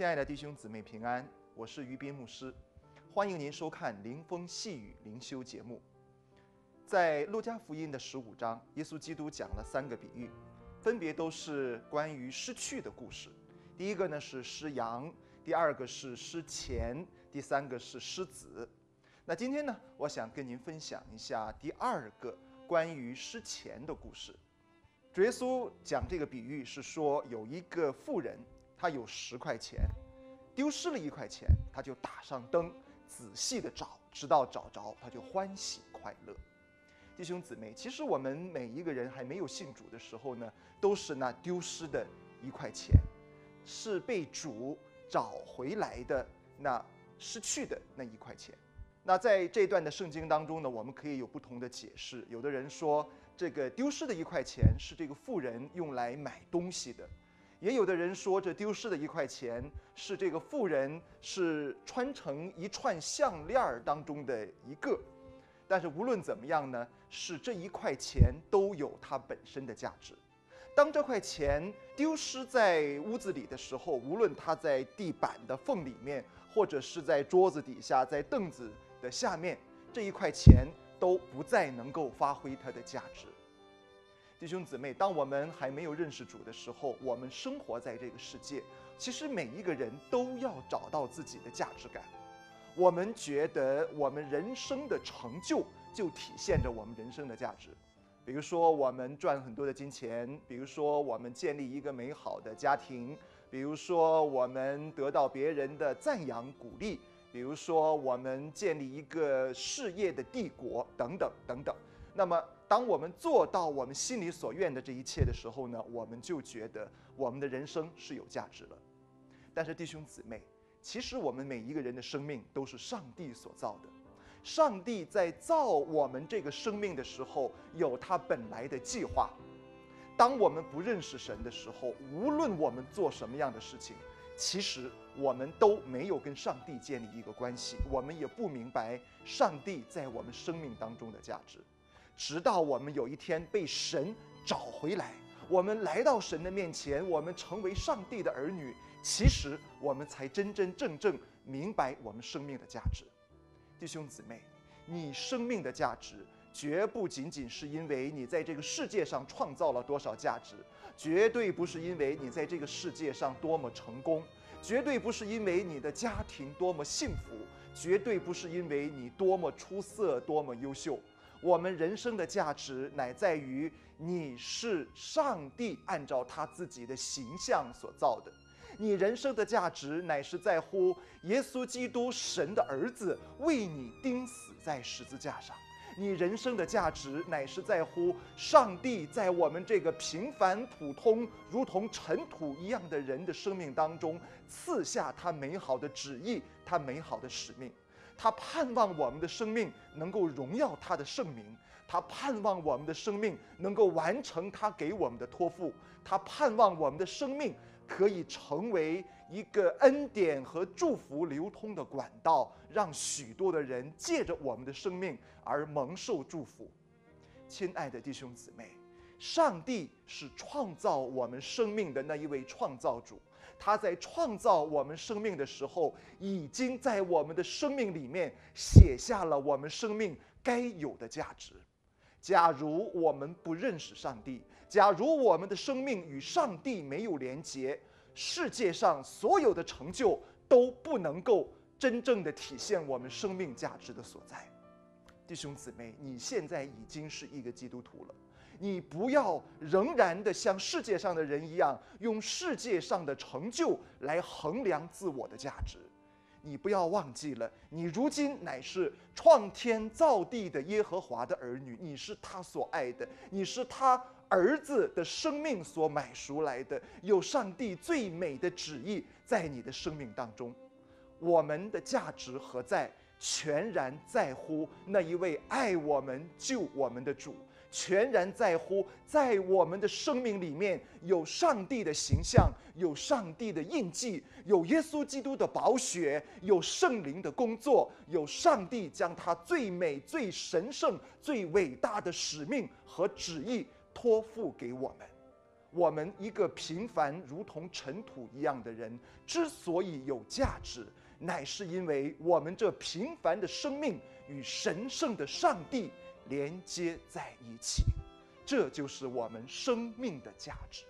亲爱的弟兄姊妹平安，我是于斌牧师，欢迎您收看《灵风细雨灵修》节目。在路加福音的十五章，耶稣基督讲了三个比喻，分别都是关于失去的故事。第一个呢是失羊，第二个是失钱，第三个是失子。那今天呢，我想跟您分享一下第二个关于失钱的故事。主耶稣讲这个比喻是说，有一个富人，他有十块钱，丢失了一块钱，他就打上灯，仔细的找，直到找着，他就欢喜快乐。弟兄姊妹，其实我们每一个人还没有信主的时候呢，都是那丢失的一块钱，是被主找回来的那失去的那一块钱。那在这段的圣经当中呢，我们可以有不同的解释。有的人说。这个丢失的一块钱是这个富人用来买东西的，也有的人说这丢失的一块钱是这个富人是穿成一串项链当中的一个，但是无论怎么样呢，是这一块钱都有它本身的价值。当这块钱丢失在屋子里的时候，无论它在地板的缝里面，或者是在桌子底下，在凳子的下面，这一块钱。都不再能够发挥它的价值。弟兄姊妹，当我们还没有认识主的时候，我们生活在这个世界，其实每一个人都要找到自己的价值感。我们觉得我们人生的成就就体现着我们人生的价值。比如说，我们赚很多的金钱；比如说，我们建立一个美好的家庭；比如说，我们得到别人的赞扬鼓励。比如说，我们建立一个事业的帝国，等等等等。那么，当我们做到我们心里所愿的这一切的时候呢，我们就觉得我们的人生是有价值了。但是，弟兄姊妹，其实我们每一个人的生命都是上帝所造的。上帝在造我们这个生命的时候，有他本来的计划。当我们不认识神的时候，无论我们做什么样的事情，其实。我们都没有跟上帝建立一个关系，我们也不明白上帝在我们生命当中的价值。直到我们有一天被神找回来，我们来到神的面前，我们成为上帝的儿女，其实我们才真真正正明白我们生命的价值。弟兄姊妹，你生命的价值绝不仅仅是因为你在这个世界上创造了多少价值，绝对不是因为你在这个世界上多么成功。绝对不是因为你的家庭多么幸福，绝对不是因为你多么出色、多么优秀。我们人生的价值乃在于你是上帝按照他自己的形象所造的。你人生的价值乃是在乎耶稣基督神的儿子为你钉死在十字架上。你人生的价值乃是在乎上帝在我们这个平凡普通、如同尘土一样的人的生命当中赐下他美好的旨意、他美好的使命。他盼望我们的生命能够荣耀他的圣名，他盼望我们的生命能够完成他给我们的托付，他盼望我们的生命。可以成为一个恩典和祝福流通的管道，让许多的人借着我们的生命而蒙受祝福。亲爱的弟兄姊妹，上帝是创造我们生命的那一位创造主，他在创造我们生命的时候，已经在我们的生命里面写下了我们生命该有的价值。假如我们不认识上帝，假如我们的生命与上帝没有连结，世界上所有的成就都不能够真正的体现我们生命价值的所在。弟兄姊妹，你现在已经是一个基督徒了，你不要仍然的像世界上的人一样，用世界上的成就来衡量自我的价值。你不要忘记了，你如今乃是创天造地的耶和华的儿女，你是他所爱的，你是他儿子的生命所买赎来的，有上帝最美的旨意在你的生命当中。我们的价值何在？全然在乎那一位爱我们、救我们的主。全然在乎在我们的生命里面有上帝的形象有上帝的印记有耶稣基督的宝血有圣灵的工作有上帝将他最美最神圣最伟大的使命和旨意托付给我们。我们一个平凡如同尘土一样的人之所以有价值乃是因为我们这平凡的生命与神圣的上帝连接在一起这就是我们生命的价值。